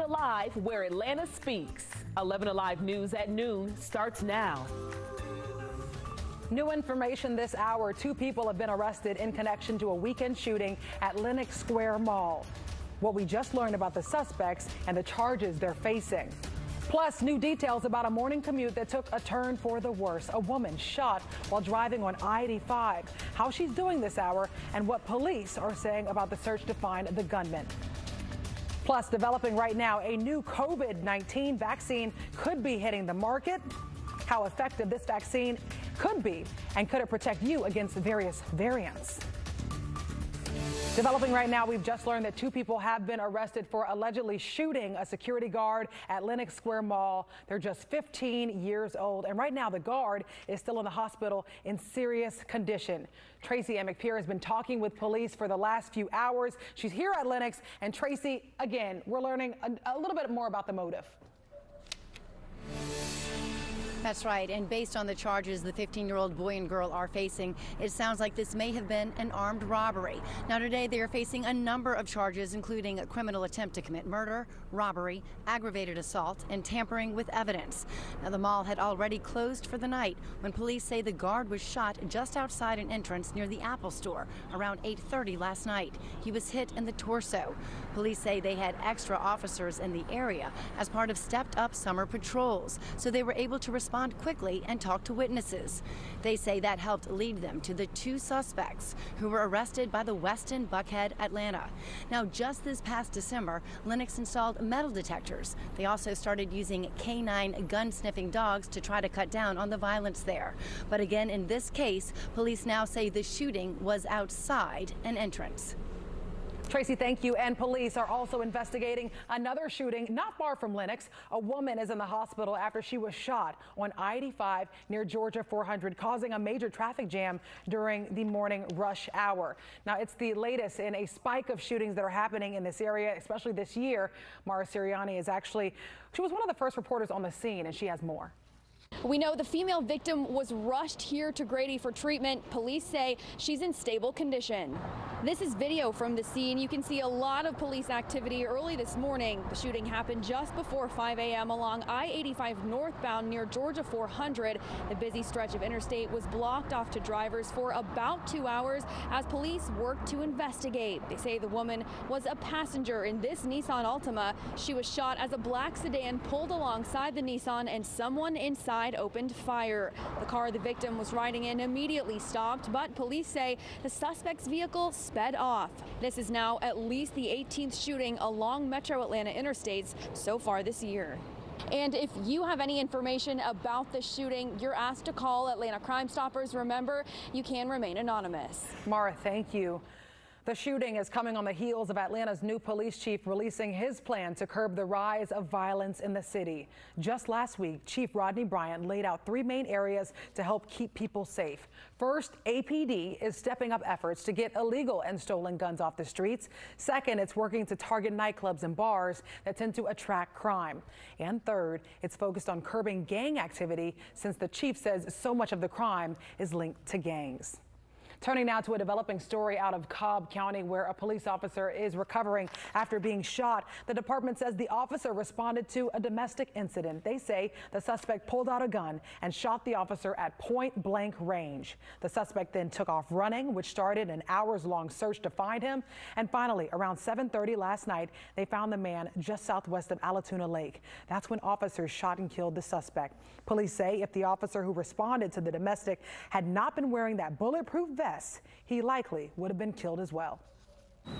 Alive, where Atlanta speaks. 11 Alive News at noon starts now. New information this hour. Two people have been arrested in connection to a weekend shooting at Lenox Square Mall. What we just learned about the suspects and the charges they're facing. Plus, new details about a morning commute that took a turn for the worse. A woman shot while driving on I-85. How she's doing this hour and what police are saying about the search to find the gunman. Plus, developing right now, a new COVID 19 vaccine could be hitting the market. How effective this vaccine could be, and could it protect you against various variants? Developing right now, we've just learned that two people have been arrested for allegedly shooting a security guard at Lenox Square Mall. They're just 15 years old. And right now, the guard is still in the hospital in serious condition. Tracy Amick has been talking with police for the last few hours. She's here at Lenox. And Tracy, again, we're learning a, a little bit more about the motive. That's right. And based on the charges the 15 year old boy and girl are facing, it sounds like this may have been an armed robbery. Now, today they are facing a number of charges, including a criminal attempt to commit murder, robbery, aggravated assault, and tampering with evidence. Now, the mall had already closed for the night when police say the guard was shot just outside an entrance near the Apple store around 8.30 last night. He was hit in the torso. Police say they had extra officers in the area as part of stepped up summer patrols, so they were able to respond respond quickly and talk to witnesses. They say that helped lead them to the two suspects who were arrested by the Westin Buckhead, Atlanta. Now, just this past December, Lenox installed metal detectors. They also started using canine gun sniffing dogs to try to cut down on the violence there. But again, in this case, police now say the shooting was outside an entrance. Tracy, thank you. And police are also investigating another shooting not far from Lenox. A woman is in the hospital after she was shot on I-85 near Georgia 400, causing a major traffic jam during the morning rush hour. Now, it's the latest in a spike of shootings that are happening in this area, especially this year. Mara Siriani is actually, she was one of the first reporters on the scene, and she has more. We know the female victim was rushed here to Grady for treatment. Police say she's in stable condition. This is video from the scene. You can see a lot of police activity early this morning. The shooting happened just before 5 a.m. along I-85 northbound near Georgia 400. The busy stretch of interstate was blocked off to drivers for about two hours as police worked to investigate. They say the woman was a passenger in this Nissan Altima. She was shot as a black sedan pulled alongside the Nissan and someone inside inside opened fire. The car the victim was riding in immediately stopped, but police say the suspect's vehicle sped off. This is now at least the 18th shooting along Metro Atlanta interstates so far this year. And if you have any information about the shooting, you're asked to call Atlanta Crime Stoppers. Remember, you can remain anonymous. Mara, thank you. The shooting is coming on the heels of Atlanta's new police chief releasing his plan to curb the rise of violence in the city. Just last week, Chief Rodney Bryant laid out three main areas to help keep people safe. First, APD is stepping up efforts to get illegal and stolen guns off the streets. Second, it's working to target nightclubs and bars that tend to attract crime. And third, it's focused on curbing gang activity since the chief says so much of the crime is linked to gangs. Turning now to a developing story out of Cobb County where a police officer is recovering after being shot. The department says the officer responded to a domestic incident. They say the suspect pulled out a gun and shot the officer at point blank range. The suspect then took off running, which started an hours long search to find him. And finally, around 730 last night, they found the man just southwest of Allatoona Lake. That's when officers shot and killed the suspect. Police say if the officer who responded to the domestic had not been wearing that bulletproof vest, vest, he likely would have been killed as well.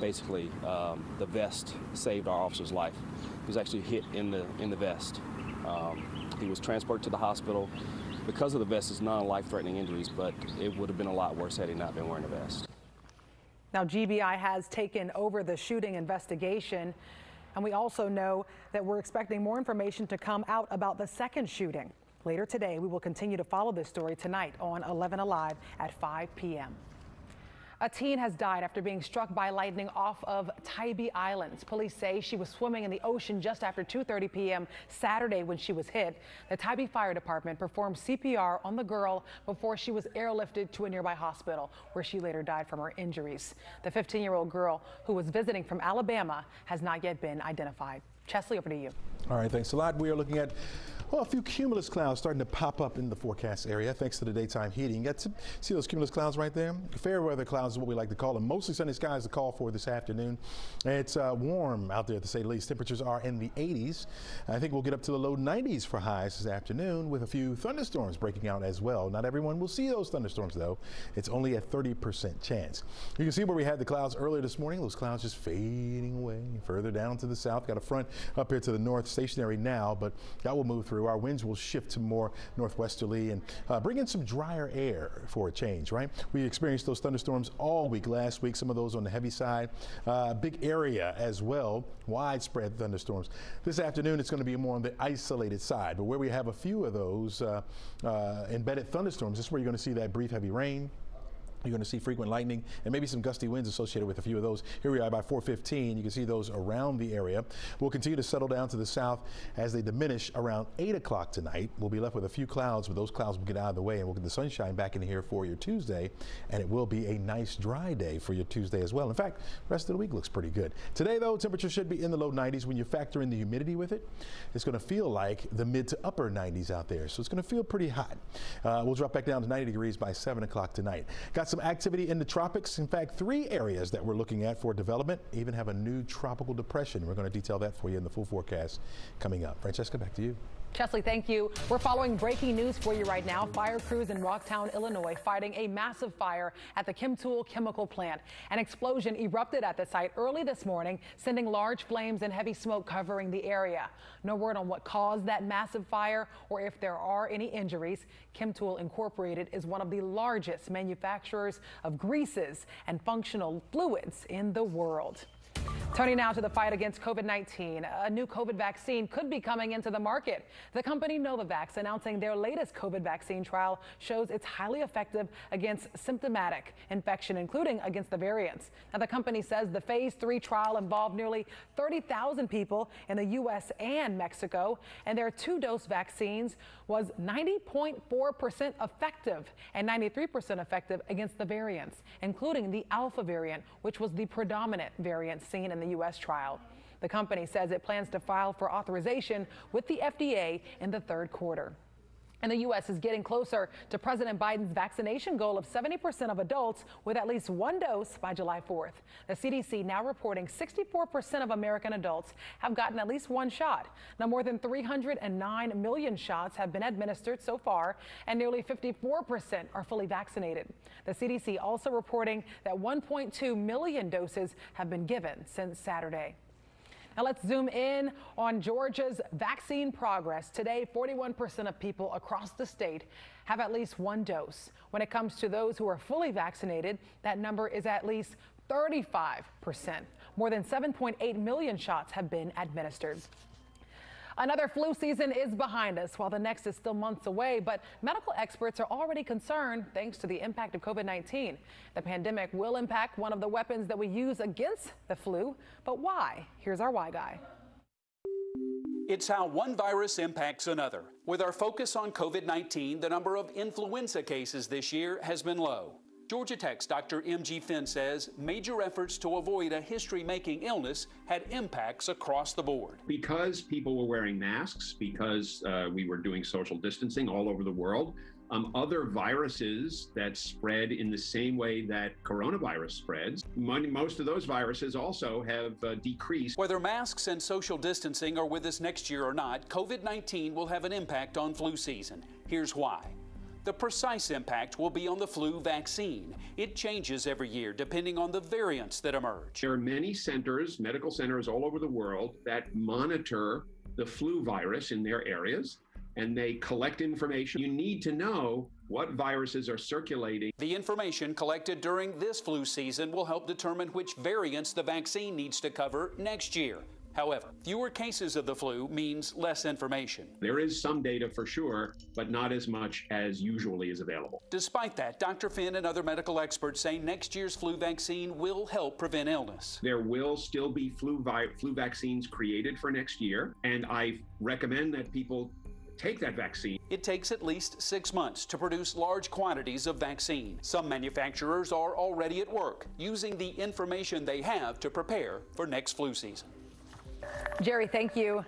Basically, um, the vest saved our officer's life. He was actually hit in the in the vest. Um, he was transported to the hospital. Because of the vest, it's non-life-threatening injuries, but it would have been a lot worse had he not been wearing a vest. Now, GBI has taken over the shooting investigation, and we also know that we're expecting more information to come out about the second shooting. Later today, we will continue to follow this story tonight on 11 Alive at 5 p.m. A teen has died after being struck by lightning off of Tybee Islands. Police say she was swimming in the ocean just after 2.30 p.m. Saturday when she was hit. The Tybee Fire Department performed CPR on the girl before she was airlifted to a nearby hospital where she later died from her injuries. The 15-year-old girl who was visiting from Alabama has not yet been identified. Chesley, over to you. All right, thanks a lot. We are looking at well, a few cumulus clouds starting to pop up in the forecast area thanks to the daytime heating. You Get to see those cumulus clouds right there? Fair weather clouds is what we like to call them. Mostly sunny skies to call for this afternoon. It's uh, warm out there to say the least. Temperatures are in the 80s. I think we'll get up to the low 90s for highs this afternoon with a few thunderstorms breaking out as well. Not everyone will see those thunderstorms though. It's only a 30% chance. You can see where we had the clouds earlier this morning. Those clouds just fading away further down to the south. Got a front up here to the north stationary now, but that will move through. Our winds will shift to more northwesterly and uh, bring in some drier air for a change, right? We experienced those thunderstorms all week last week, some of those on the heavy side. Uh, big area as well, widespread thunderstorms. This afternoon, it's going to be more on the isolated side, but where we have a few of those uh, uh embedded thunderstorms, this is where you're going to see that brief heavy rain. You're going to see frequent lightning and maybe some gusty winds associated with a few of those. Here we are by 415. You can see those around the area. We'll continue to settle down to the south as they diminish around 8 o'clock tonight. We'll be left with a few clouds, but those clouds will get out of the way and we'll get the sunshine back in here for your Tuesday. And it will be a nice dry day for your Tuesday as well. In fact, rest of the week looks pretty good. Today, though, temperature should be in the low 90s. When you factor in the humidity with it, it's going to feel like the mid to upper 90s out there. So it's going to feel pretty hot. Uh, we'll drop back down to 90 degrees by 7 o'clock tonight. Got some activity in the tropics. In fact, three areas that we're looking at for development even have a new tropical depression. We're going to detail that for you in the full forecast coming up. Francesca, back to you. Chesley, thank you. We're following breaking news for you right now. Fire crews in Rockton, Illinois, fighting a massive fire at the Chemtool chemical plant. An explosion erupted at the site early this morning, sending large flames and heavy smoke covering the area. No word on what caused that massive fire or if there are any injuries. Chemtool Incorporated is one of the largest manufacturers of greases and functional fluids in the world. Turning now to the fight against COVID-19, a new COVID vaccine could be coming into the market. The company Novavax announcing their latest COVID vaccine trial shows it's highly effective against symptomatic infection, including against the variants. Now, the company says the phase three trial involved nearly 30,000 people in the U.S. and Mexico, and their two-dose vaccines was 90.4% effective and 93% effective against the variants, including the Alpha variant, which was the predominant variant seen in the U.S. trial. The company says it plans to file for authorization with the FDA in the third quarter. And the U.S. is getting closer to President Biden's vaccination goal of 70% of adults with at least one dose by July 4th. The CDC now reporting 64% of American adults have gotten at least one shot. Now, more than 309 million shots have been administered so far, and nearly 54% are fully vaccinated. The CDC also reporting that 1.2 million doses have been given since Saturday. Now let's zoom in on Georgia's vaccine progress. Today, 41% of people across the state have at least one dose. When it comes to those who are fully vaccinated, that number is at least 35%. More than 7.8 million shots have been administered. Another flu season is behind us while the next is still months away, but medical experts are already concerned thanks to the impact of COVID-19. The pandemic will impact one of the weapons that we use against the flu, but why? Here's our why guy. It's how one virus impacts another. With our focus on COVID 19, the number of influenza cases this year has been low. Georgia Tech's Dr. M.G. Finn says major efforts to avoid a history making illness had impacts across the board. Because people were wearing masks, because uh, we were doing social distancing all over the world, um, other viruses that spread in the same way that coronavirus spreads, most of those viruses also have uh, decreased. Whether masks and social distancing are with us next year or not, COVID 19 will have an impact on flu season. Here's why. The precise impact will be on the flu vaccine. It changes every year depending on the variants that emerge. There are many centers, medical centers all over the world that monitor the flu virus in their areas and they collect information. You need to know what viruses are circulating. The information collected during this flu season will help determine which variants the vaccine needs to cover next year. However, fewer cases of the flu means less information. There is some data for sure, but not as much as usually is available. Despite that, Dr. Finn and other medical experts say next year's flu vaccine will help prevent illness. There will still be flu, vi- flu vaccines created for next year, and I recommend that people take that vaccine. It takes at least six months to produce large quantities of vaccine. Some manufacturers are already at work using the information they have to prepare for next flu season. Jerry, thank you.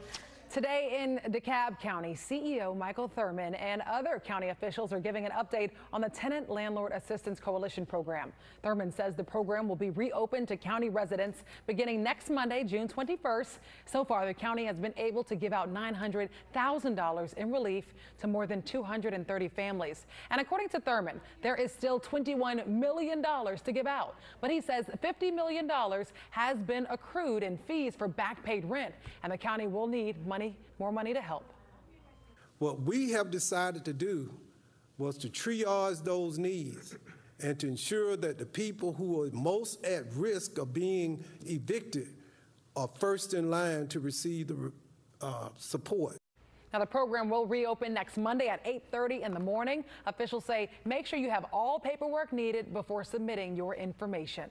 Today in DeKalb County, CEO Michael Thurmond and other county officials are giving an update on the Tenant Landlord Assistance Coalition program. Thurmond says the program will be reopened to county residents beginning next Monday, June 21st. So far, the county has been able to give out $900,000 in relief to more than 230 families. And according to Thurmond, there is still $21 million to give out. But he says $50 million has been accrued in fees for back paid rent, and the county will need money money, more money to help. What we have decided to do was to triage those needs and to ensure that the people who are most at risk of being evicted are first in line to receive the uh, support. Now, the program will reopen next Monday at 8.30 in the morning. Officials say make sure you have all paperwork needed before submitting your information.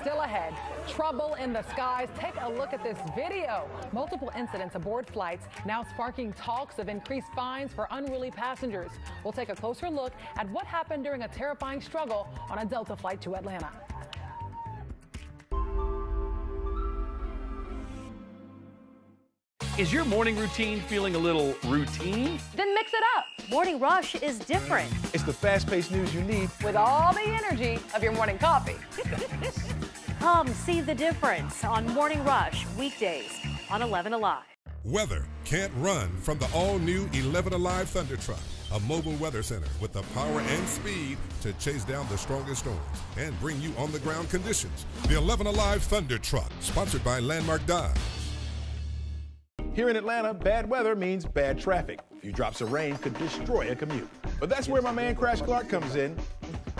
Still ahead, trouble in the skies. Take a look at this video. Multiple incidents aboard flights now sparking talks of increased fines for unruly passengers. We'll take a closer look at what happened during a terrifying struggle on a Delta flight to Atlanta. Is your morning routine feeling a little routine? Then mix it up. Morning Rush is different. It's the fast paced news you need with all the energy of your morning coffee. Come see the difference on Morning Rush, weekdays on 11 Alive. Weather can't run from the all new 11 Alive Thunder Truck, a mobile weather center with the power and speed to chase down the strongest storms and bring you on the ground conditions. The 11 Alive Thunder Truck, sponsored by Landmark Dodge. Here in Atlanta, bad weather means bad traffic. A few drops of rain could destroy a commute. But that's where my man Crash Clark comes in.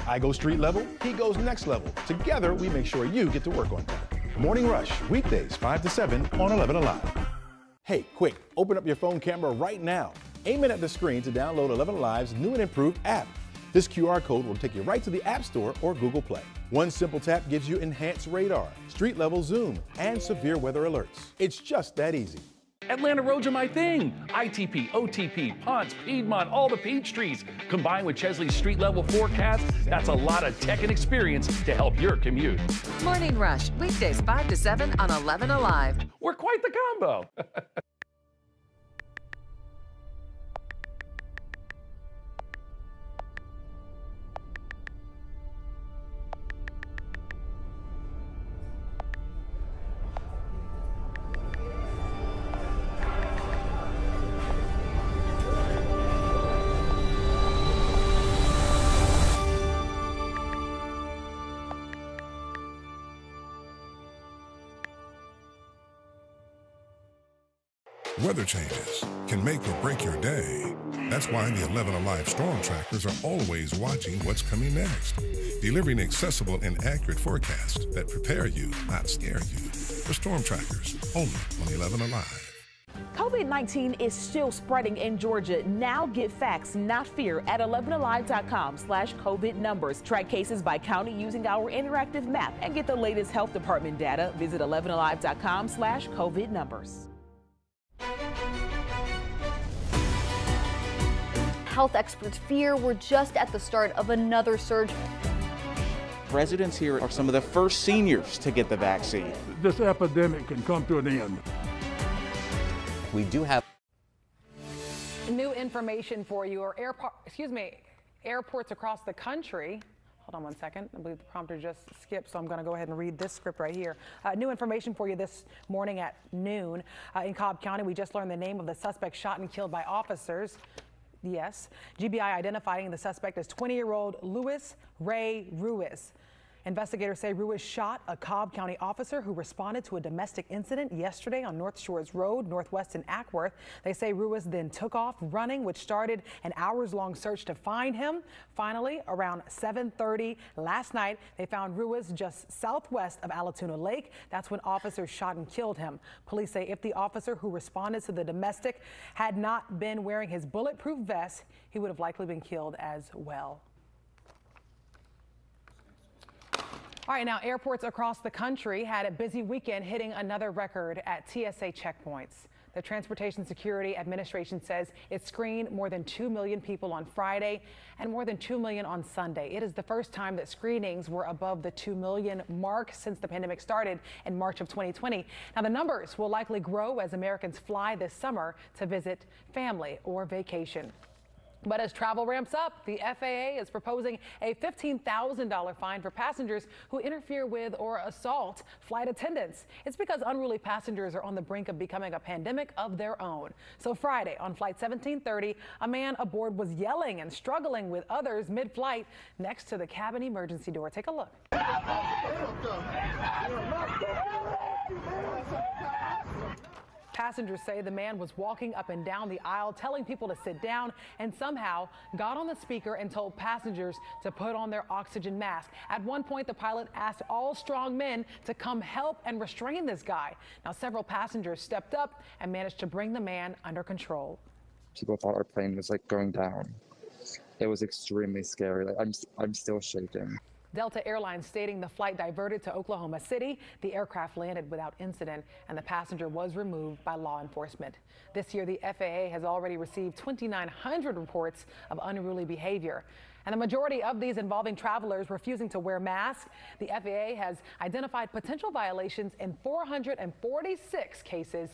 I go street level, he goes next level. Together, we make sure you get to work on time. Morning Rush, weekdays 5 to 7 on 11 Alive. Hey, quick, open up your phone camera right now. Aim it at the screen to download 11 Alive's new and improved app. This QR code will take you right to the App Store or Google Play. One simple tap gives you enhanced radar, street level zoom, and severe weather alerts. It's just that easy. Atlanta roads are my thing. ITP, OTP, Ponce, Piedmont, all the peach trees. Combined with Chesley's street level forecast, that's a lot of tech and experience to help your commute. Morning Rush, weekdays 5 to 7 on 11 Alive. We're quite the combo. Weather changes can make or break your day. That's why the 11 Alive Storm Trackers are always watching what's coming next, delivering accessible and accurate forecasts that prepare you, not scare you. The Storm Trackers, only on 11 Alive. COVID-19 is still spreading in Georgia. Now get facts, not fear at 11alive.com slash COVID numbers. Track cases by county using our interactive map and get the latest health department data. Visit 11alive.com slash COVID numbers. Health experts fear we're just at the start of another surge. Residents here are some of the first seniors to get the vaccine. This epidemic can come to an end. We do have new information for you, or airport, excuse me, airports across the country Hold on one second. I believe the prompter just skipped, so I'm going to go ahead and read this script right here. Uh, new information for you this morning at noon. Uh, in Cobb County, we just learned the name of the suspect shot and killed by officers. Yes. GBI identifying the suspect as 20 year old Luis Ray Ruiz. Investigators say Ruiz shot a Cobb County officer who responded to a domestic incident yesterday on North Shores Road, northwest in Acworth. They say Ruiz then took off running, which started an hours-long search to find him. Finally, around 7.30 last night, they found Ruiz just southwest of Allatoona Lake. That's when officers shot and killed him. Police say if the officer who responded to the domestic had not been wearing his bulletproof vest, he would have likely been killed as well. All right, now airports across the country had a busy weekend hitting another record at TSA checkpoints. The Transportation Security Administration says it screened more than 2 million people on Friday and more than 2 million on Sunday. It is the first time that screenings were above the 2 million mark since the pandemic started in March of 2020. Now, the numbers will likely grow as Americans fly this summer to visit family or vacation. But as travel ramps up, the FAA is proposing a $15,000 fine for passengers who interfere with or assault flight attendants. It's because unruly passengers are on the brink of becoming a pandemic of their own. So Friday on flight 1730, a man aboard was yelling and struggling with others mid-flight next to the cabin emergency door. Take a look. Passengers say the man was walking up and down the aisle telling people to sit down and somehow got on the speaker and told passengers to put on their oxygen mask. At one point, the pilot asked all strong men to come help and restrain this guy. Now, several passengers stepped up and managed to bring the man under control. People thought our plane was like going down. It was extremely scary. Like I'm, I'm still shaking. Delta Airlines stating the flight diverted to Oklahoma City. The aircraft landed without incident and the passenger was removed by law enforcement. This year, the FAA has already received 2,900 reports of unruly behavior. And the majority of these involving travelers refusing to wear masks. The FAA has identified potential violations in 446 cases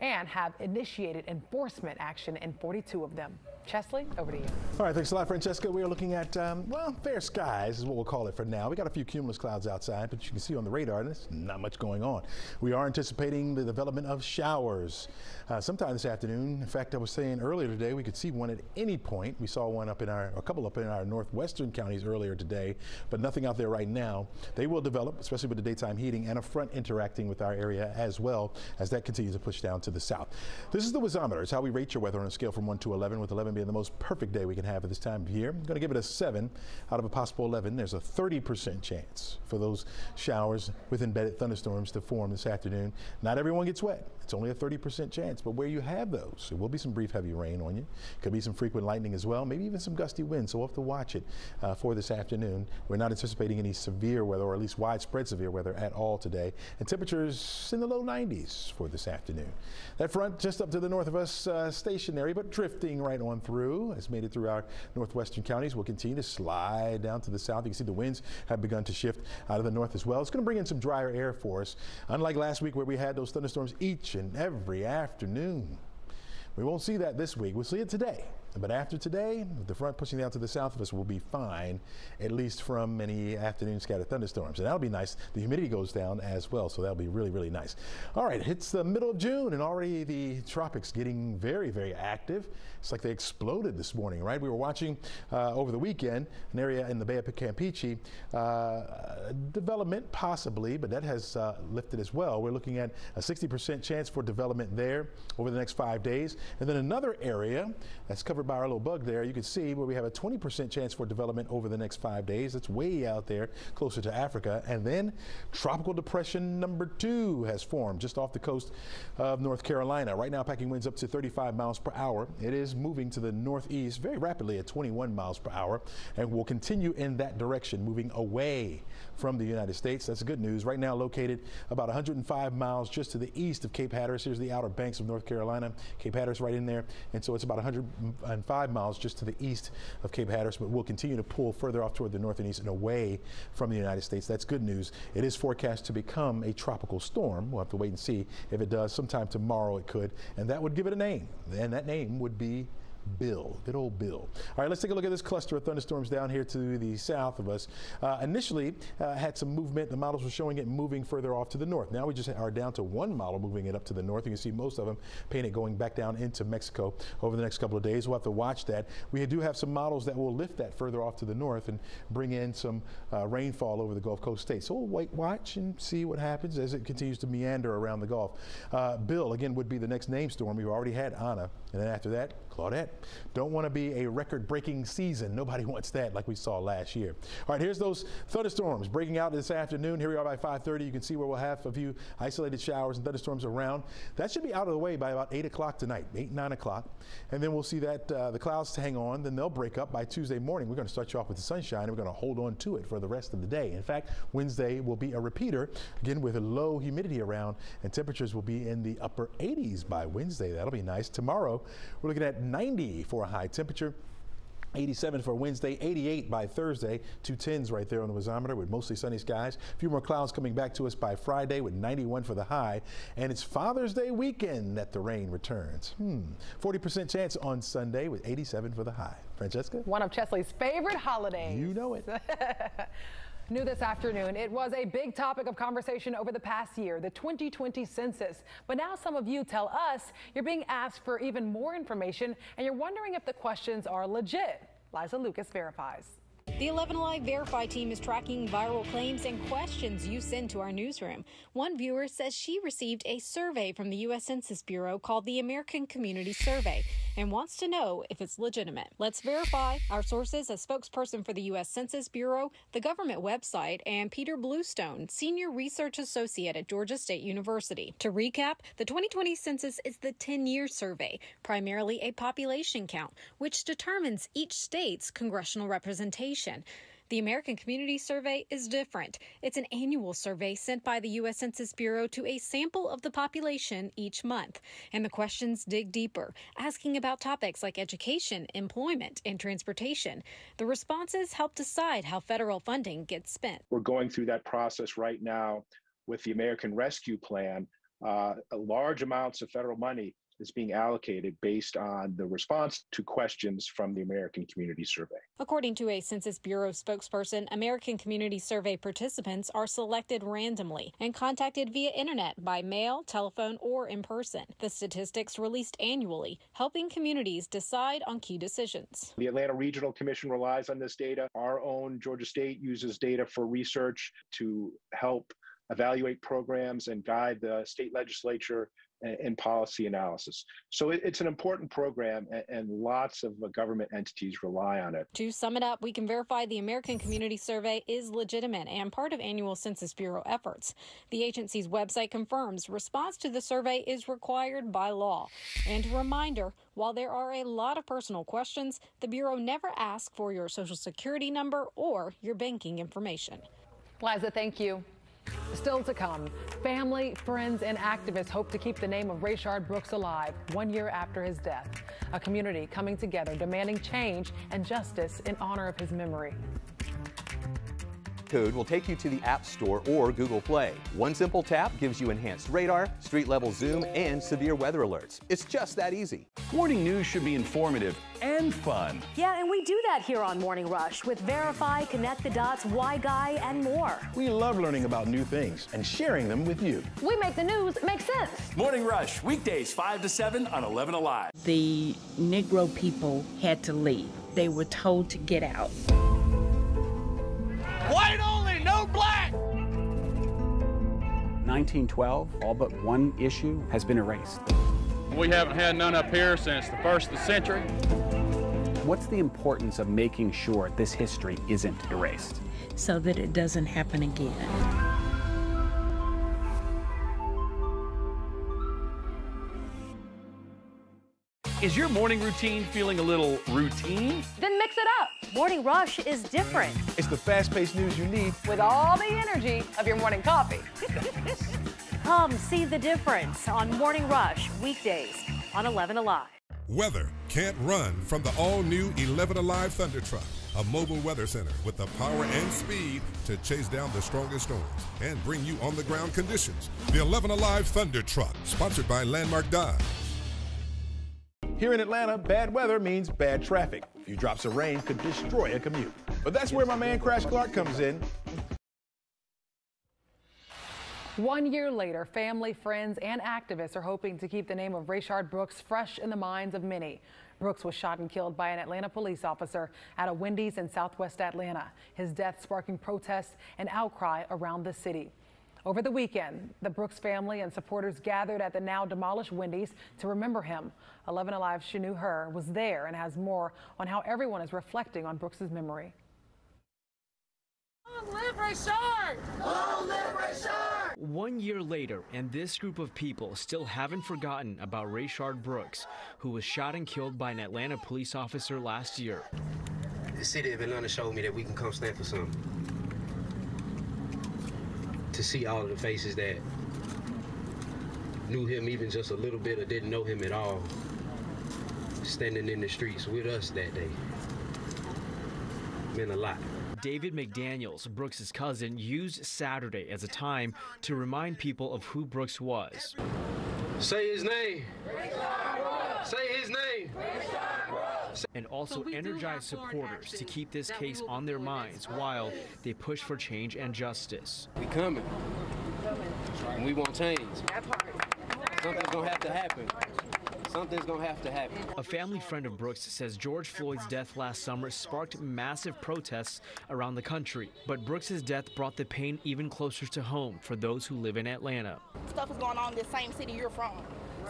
and have initiated enforcement action in 42 of them. Chesley, over to you. All right, thanks a lot, Francesca. We are looking at, um, well, fair skies is what we'll call it for now. We got a few cumulus clouds outside, but you can see on the radar, there's not much going on. We are anticipating the development of showers uh, sometime this afternoon. In fact, I was saying earlier today, we could see one at any point. We saw one up in our, a couple up in our northwestern counties earlier today, but nothing out there right now. They will develop, especially with the daytime heating and a front interacting with our area as well as that continues to push down to the south. This is the Wizometer. It's how we rate your weather on a scale from 1 to 11, with 11 being the most perfect day we can have at this time of year. I'm going to give it a 7 out of a possible 11. There's a 30% chance for those showers with embedded thunderstorms to form this afternoon. Not everyone gets wet. It's only a 30% chance, but where you have those, it will be some brief heavy rain on you. Could be some frequent lightning as well, maybe even some gusty winds, so we'll have to watch it uh, for this afternoon. We're not anticipating any severe weather, or at least widespread severe weather at all today. And temperatures in the low 90s for this afternoon. That front just up to the north of us, uh, stationary, but drifting right on through. Has made it through our northwestern counties. We'll continue to slide down to the south. You can see the winds have begun to shift out of the north as well. It's going to bring in some drier air for us. Unlike last week where we had those thunderstorms each and every afternoon. We won't see that this week. We'll see it today. But after today, the front pushing down to the south of us will be fine, at least from any afternoon scattered thunderstorms. And that'll be nice. The humidity goes down as well, so that'll be really, really nice. All right, it's the middle of June, and already the tropics getting very, very active. It's like they exploded this morning, right? We were watching uh, over the weekend an area in the Bay of Campeche uh, development, possibly, but that has uh, lifted as well. We're looking at a 60% chance for development there over the next five days. And then another area that's covered by our little bug there, you can see where we have a 20% chance for development over the next five days. That's way out there, closer to Africa. And then tropical depression number two has formed just off the coast of North Carolina. Right now, packing winds up to 35 miles per hour. It is moving to the northeast very rapidly at 21 miles per hour and will continue in that direction, moving away from the United States. That's good news. Right now, located about 105 miles just to the east of Cape Hatteras. Here's the outer banks of North Carolina. Cape Hatteras right in there. And so it's about 105 miles just to the east of Cape Hatteras, but will continue to pull further off toward the north and east and away from the United States. That's good news. It is forecast to become a tropical storm. We'll have to wait and see if it does. Sometime tomorrow it could, and that would give it a name. And that name would be Bill, good old Bill. All right, let's take a look at this cluster of thunderstorms down here to the south of us. Uh, initially uh, had some movement. The models were showing it moving further off to the north. Now we just are down to one model moving it up to the north. You can see most of them painted going back down into Mexico over the next couple of days. We'll have to watch that. We do have some models that will lift that further off to the north and bring in some uh, rainfall over the Gulf Coast states. So we'll wait, watch and see what happens as it continues to meander around the Gulf. Uh, Bill, again, would be the next name storm. We've already had Ana. And then after that, Claudette. Don't want to be a record-breaking season. Nobody wants that like we saw last year. All right, here's those thunderstorms breaking out this afternoon. Here we are by 5.30. You can see where we'll have a few isolated showers and thunderstorms around. That should be out of the way by about 8 o'clock tonight, 8, 9 o'clock. And then we'll see that uh, the clouds hang on. Then they'll break up by Tuesday morning. We're going to start you off with the sunshine and we're going to hold on to it for the rest of the day. In fact, Wednesday will be a repeater, again with a low humidity around, and temperatures will be in the upper 80s by Wednesday. That'll be nice. Tomorrow, we're looking at 90 for a high temperature. 87 for Wednesday, 88 by Thursday, two tens right there on the wasometer with mostly sunny skies. A few more clouds coming back to us by Friday with 91 for the high. And it's Father's Day weekend that the rain returns. Hmm. 40% chance on Sunday with 87 for the high. Francesca? One of Chesley's favorite holidays. You know it. New this afternoon, it was a big topic of conversation over the past year, the 2020 census. But now some of you tell us you're being asked for even more information and you're wondering if the questions are legit. Liza Lucas verifies. The 11 Alive Verify team is tracking viral claims and questions you send to our newsroom. One viewer says she received a survey from the U.S. Census Bureau called the American Community Survey and wants to know if it's legitimate. Let's verify. Our sources a spokesperson for the U.S. Census Bureau, the government website, and Peter Bluestone, Senior Research Associate at Georgia State University. To recap, the 2020 census is the 10 year survey, primarily a population count, which determines each state's congressional representation. The American Community Survey is different. It's an annual survey sent by the U.S. Census Bureau to a sample of the population each month. And the questions dig deeper, asking about topics like education, employment, and transportation. The responses help decide how federal funding gets spent. We're going through that process right now with the American Rescue Plan. Uh, large amounts of federal money is being allocated based on the response to questions from the American Community Survey. According to a Census Bureau spokesperson, American Community Survey participants are selected randomly and contacted via internet, by mail, telephone, or in person. The statistics released annually, helping communities decide on key decisions. The Atlanta Regional Commission relies on this data. Our own Georgia State uses data for research to help evaluate programs and guide the state legislature and policy analysis. So it's an important program, and lots of uh, government entities rely on it. To sum it up, we can verify the American Community Survey is legitimate and part of annual Census Bureau efforts. The agency's website confirms response to the survey is required by law. And a reminder while there are a lot of personal questions, the Bureau never asks for your Social Security number or your banking information. Liza, thank you. Still to come, family, friends, and activists hope to keep the name of Rayshard Brooks alive one year after his death. A community coming together demanding change and justice in honor of his memory code will take you to the App Store or Google Play. One simple tap gives you enhanced radar, street level zoom, and severe weather alerts. It's just that easy. Morning news should be informative and fun. Yeah, and we do that here on Morning Rush with Verify, Connect the Dots, Why Guy, and more. We love learning about new things and sharing them with you. We make the news make sense. Morning Rush, weekdays 5 to 7 on 11 Alive. The Negro people had to leave. They were told to get out. White only, no black! 1912, all but one issue has been erased. We haven't had none up here since the first of the century. What's the importance of making sure this history isn't erased? So that it doesn't happen again. Is your morning routine feeling a little routine? Then mix it up. Morning Rush is different. It's the fast paced news you need with all the energy of your morning coffee. Come see the difference on Morning Rush, weekdays on 11 Alive. Weather can't run from the all new 11 Alive Thunder Truck, a mobile weather center with the power and speed to chase down the strongest storms and bring you on the ground conditions. The 11 Alive Thunder Truck, sponsored by Landmark Dodge. Here in Atlanta, bad weather means bad traffic. A few drops of rain could destroy a commute. But that's where my man Crash Clark comes in. One year later, family, friends, and activists are hoping to keep the name of Rayshard Brooks fresh in the minds of many. Brooks was shot and killed by an Atlanta police officer at a Wendy's in southwest Atlanta, his death sparking protests and outcry around the city. Over the weekend, the Brooks family and supporters gathered at the now demolished Wendy's to remember him. 11 Alive Shanu Her was there and has more on how everyone is reflecting on Brooks's memory. Long live Rayshard! Long live Rayshard! One year later, and this group of people still haven't forgotten about Rayshard Brooks, who was shot and killed by an Atlanta police officer last year. The city of Atlanta showed me that we can come stand for something. To see all of the faces that knew him even just a little bit or didn't know him at all, standing in the streets with us that day, meant a lot. David McDaniels, Brooks's cousin, used Saturday as a time to remind people of who Brooks was. Say his name. Say his name. And also energize supporters to keep this case on their minds while they push for change and justice. We coming. And we want change. Something's gonna have to happen. Something's gonna have to happen. A family friend of Brooks says George Floyd's death last summer sparked massive protests around the country. But Brooks's death brought the pain even closer to home for those who live in Atlanta. Stuff is going on in the same city you're from.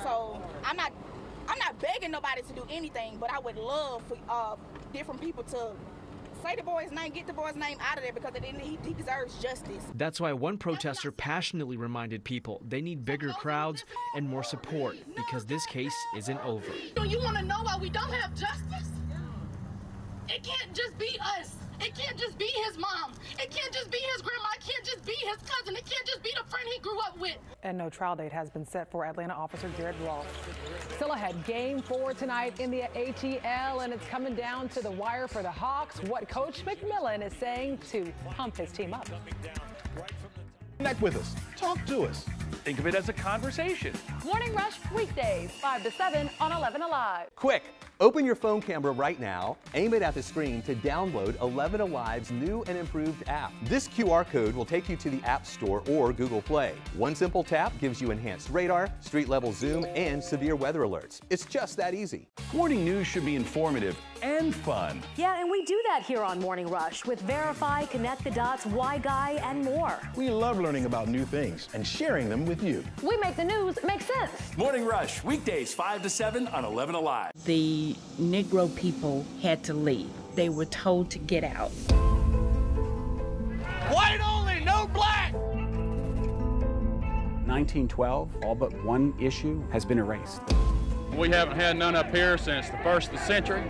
So I'm not I'm not begging nobody to do anything, but I would love for uh, different people to say the boy's name, get the boy's name out of there because he, he deserves justice. That's why one protester passionately reminded people they need bigger crowds and more support because this case isn't over. Do you want to know why we don't have justice? It can't just be us. It can't just be his mom. It can't just be his grandma. It can't just be his cousin. It can't just be the friend he grew up with. And no trial date has been set for Atlanta officer Garrett Rolfe. Still ahead, game four tonight in the ATL, and it's coming down to the wire for the Hawks. What Coach McMillan is saying to pump his team up. Connect with us. Talk to us. Think of it as a conversation. Morning Rush weekdays, 5 to 7 on 11 Alive. Quick, open your phone camera right now, aim it at the screen to download 11 Alive's new and improved app. This QR code will take you to the App Store or Google Play. One simple tap gives you enhanced radar, street level zoom, and severe weather alerts. It's just that easy. Morning news should be informative and fun. Yeah, and we do that here on Morning Rush with Verify, Connect the Dots, Why Guy, and more. We love learning about new things and sharing them with you. We make the news make sense. Morning Rush, weekdays 5 to 7 on 11 Alive. The Negro people had to leave. They were told to get out. White only, no black! 1912, all but one issue has been erased. We haven't had none up here since the first of the century.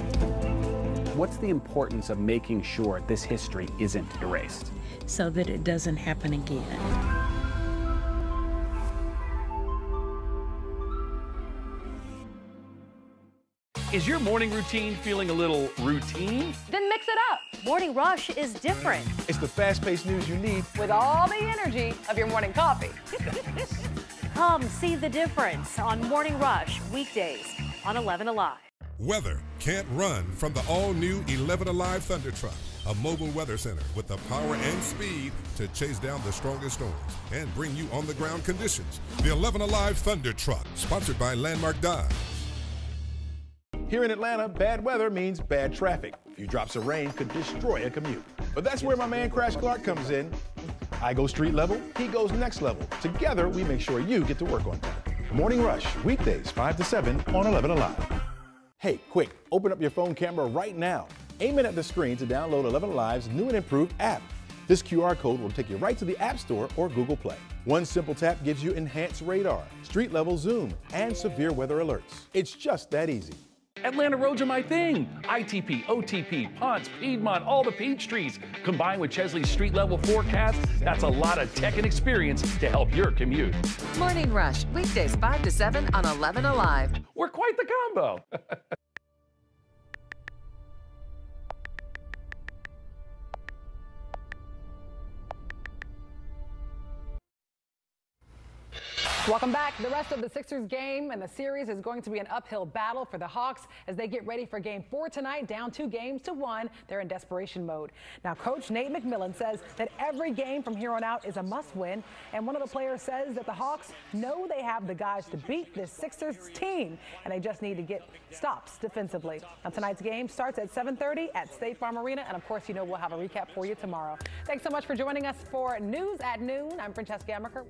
What's the importance of making sure this history isn't erased? So that it doesn't happen again. Is your morning routine feeling a little routine? Then mix it up. Morning Rush is different. It's the fast paced news you need with all the energy of your morning coffee. Come see the difference on Morning Rush weekdays on 11 Alive. Weather can't run from the all new 11 Alive Thunder Truck, a mobile weather center with the power and speed to chase down the strongest storms and bring you on the ground conditions. The 11 Alive Thunder Truck, sponsored by Landmark Dodge. Here in Atlanta, bad weather means bad traffic. A few drops of rain could destroy a commute. But that's where my man Crash Clark comes in. I go street level, he goes next level. Together, we make sure you get to work on time. Morning Rush, weekdays 5 to 7 on 11 Alive. Hey, quick, open up your phone camera right now. Aim it at the screen to download 11 Alive's new and improved app. This QR code will take you right to the App Store or Google Play. One simple tap gives you enhanced radar, street level zoom, and severe weather alerts. It's just that easy. Atlanta roads are my thing. ITP, OTP, Ponce, Piedmont, all the peach trees. Combined with Chesley's street level forecast, that's a lot of tech and experience to help your commute. Morning Rush, weekdays 5 to 7 on 11 Alive. We're quite the combo. Welcome back. The rest of the Sixers game and the series is going to be an uphill battle for the Hawks as they get ready for game four tonight, down two games to one. They're in desperation mode. Now, Coach Nate McMillan says that every game from here on out is a must win. And one of the players says that the Hawks know they have the guys to beat this Sixers team, and they just need to get stops defensively. Now, tonight's game starts at 7.30 at State Farm Arena. And of course, you know we'll have a recap for you tomorrow. Thanks so much for joining us for News at Noon. I'm Francesca Amiker.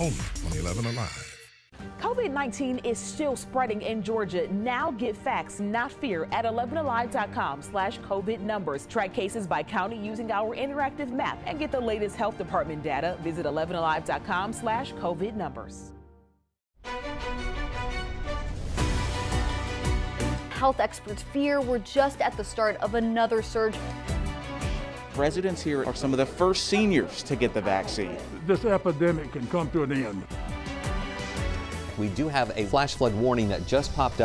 Only on 11 Alive. COVID 19 is still spreading in Georgia. Now get facts, not fear, at 11alive.com slash COVID numbers. Track cases by county using our interactive map and get the latest health department data. Visit 11alive.com slash COVID numbers. Health experts fear we're just at the start of another surge. Residents here are some of the first seniors to get the vaccine. This epidemic can come to an end. We do have a flash flood warning that just popped up.